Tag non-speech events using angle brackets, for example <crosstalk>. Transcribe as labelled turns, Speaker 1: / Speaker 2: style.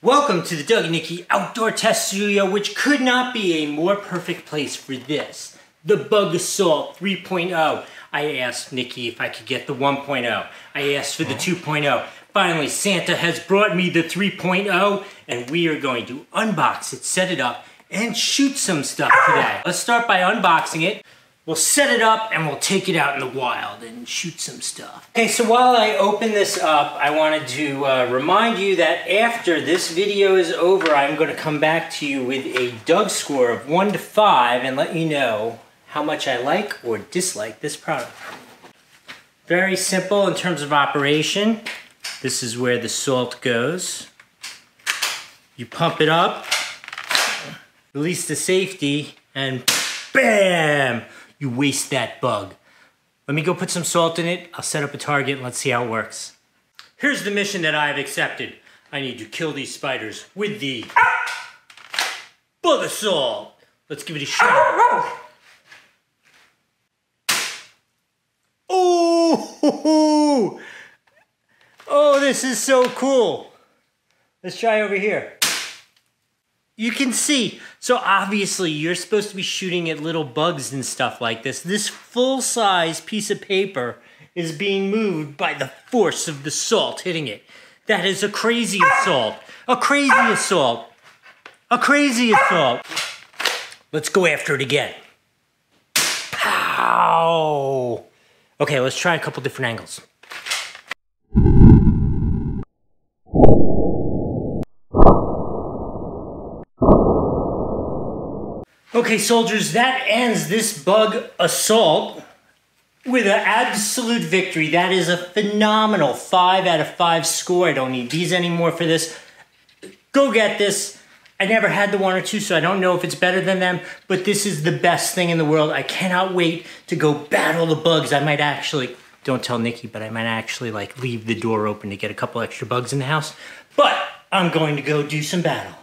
Speaker 1: Welcome to the Doug and Nikki Outdoor Test Studio, which could not be a more perfect place for this. The Bug-A-Salt 3.0. I asked Nikki if I could get the 1.0. I asked for the 2.0. Finally, Santa has brought me the 3.0, and we are going to unbox it, set it up, and shoot some stuff today. Let's start by unboxing it. We'll set it up and we'll take it out in the wild and shoot some stuff. Okay, so while I open this up, I wanted to uh, remind you that after this video is over, I'm going to come back to you with a Doug score of 1 to 5 and let you know how much I like or dislike this product. Very simple in terms of operation. This is where the salt goes. You pump it up, release the safety, and bam! You waste that bug. Let me go put some salt in it. I'll set up a target and let's see how it works. Here's the mission that I have accepted. I need to kill these spiders with the Bug-A-Salt. Let's give it a shot. Oh, <laughs> oh, this is so cool. Let's try over here you can see. So obviously you're supposed to be shooting at little bugs and stuff like this. This full-size piece of paper is being moved by the force of the salt hitting it. That is a crazy assault. A crazy assault. A crazy assault. Let's go after it again. Pow! Okay, let's try a couple different angles. Okay, soldiers, that ends this bug assault with an absolute victory. That is a phenomenal 5 out of 5 score. I don't need these anymore for this. Go get this. I never had the one or two, so I don't know if it's better than them, but this is the best thing in the world. I cannot wait to go battle the bugs. I might actually, don't tell Nikki, but I might actually like leave the door open to get a couple extra bugs in the house. But I'm going to go do some battle.